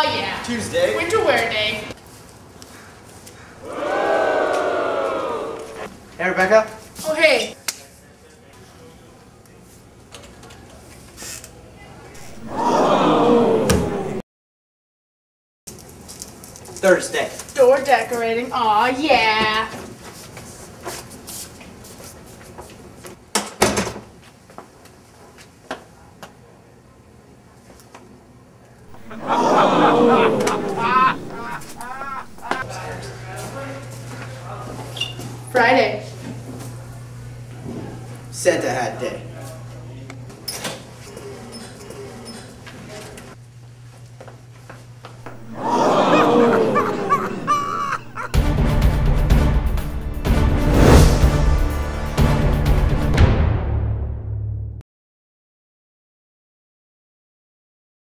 Aw, yeah. Tuesday. Winter wear day. Hey, Rebecca. Oh, hey. Thursday. Door decorating. Aw, yeah. Friday. Santa Hat Day.